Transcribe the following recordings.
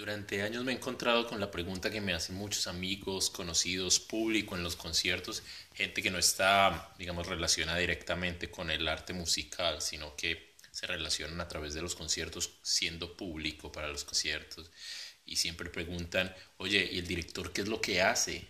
Durante años me he encontrado con la pregunta que me hacen muchos amigos, conocidos, público en los conciertos, gente que no está, digamos, relacionada directamente con el arte musical, sino que se relacionan a través de los conciertos siendo público para los conciertos. Y siempre preguntan, oye, ¿y el director qué es lo que hace?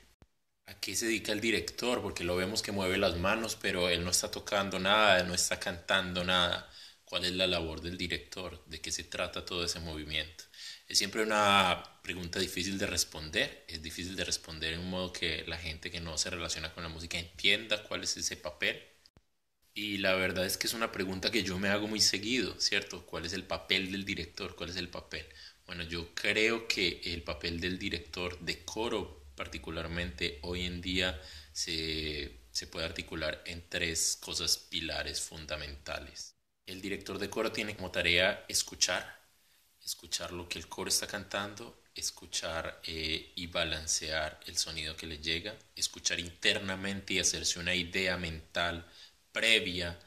¿A qué se dedica el director? Porque lo vemos que mueve las manos, pero él no está tocando nada, no está cantando nada. ¿Cuál es la labor del director? ¿De qué se trata todo ese movimiento? Es siempre una pregunta difícil de responder, es difícil de responder en un modo que la gente que no se relaciona con la música entienda cuál es ese papel. Y la verdad es que es una pregunta que yo me hago muy seguido, ¿cierto? ¿Cuál es el papel del director? ¿Cuál es el papel? Bueno, yo creo que el papel del director de coro particularmente hoy en día se, se puede articular en tres cosas pilares fundamentales. El director de coro tiene como tarea escuchar, escuchar lo que el coro está cantando, escuchar eh, y balancear el sonido que le llega, escuchar internamente y hacerse una idea mental previa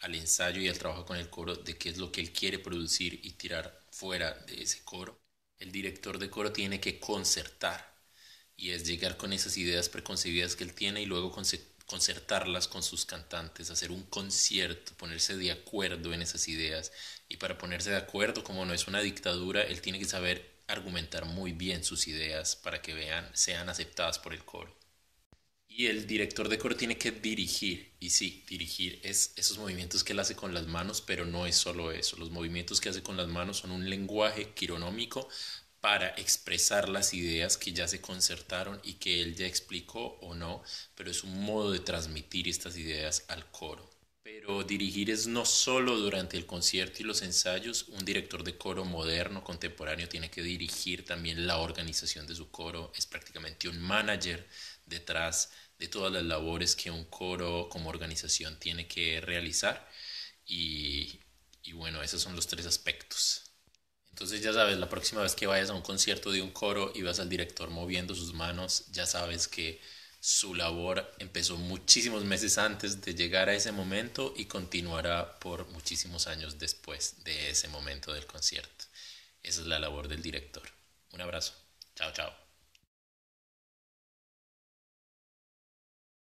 al ensayo y al trabajo con el coro de qué es lo que él quiere producir y tirar fuera de ese coro. El director de coro tiene que concertar y es llegar con esas ideas preconcebidas que él tiene y luego concertarlas con sus cantantes, hacer un concierto, ponerse de acuerdo en esas ideas. Y para ponerse de acuerdo, como no es una dictadura, él tiene que saber argumentar muy bien sus ideas para que vean, sean aceptadas por el coro. Y el director de coro tiene que dirigir, y sí, dirigir es esos movimientos que él hace con las manos, pero no es solo eso. Los movimientos que hace con las manos son un lenguaje quironómico para expresar las ideas que ya se concertaron y que él ya explicó o no, pero es un modo de transmitir estas ideas al coro. Pero dirigir es no solo durante el concierto y los ensayos, un director de coro moderno, contemporáneo, tiene que dirigir también la organización de su coro, es prácticamente un manager detrás de todas las labores que un coro como organización tiene que realizar. Y, y bueno, esos son los tres aspectos. Entonces ya sabes, la próxima vez que vayas a un concierto de un coro y vas al director moviendo sus manos, ya sabes que su labor empezó muchísimos meses antes de llegar a ese momento y continuará por muchísimos años después de ese momento del concierto. Esa es la labor del director. Un abrazo. Chao, chao.